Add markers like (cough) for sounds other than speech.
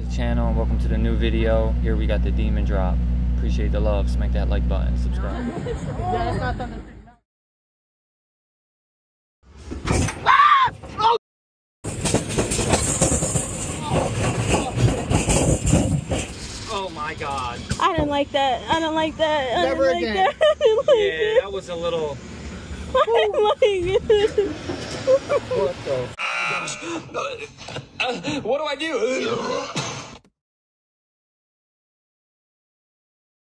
to the channel and welcome to the new video. Here we got the demon drop. Appreciate the love. Smack that like button, subscribe. Oh my god. I don't like that. I don't like that. I Never didn't again. that. (laughs) Like Yeah, that was a little. (laughs) What the? what do I do?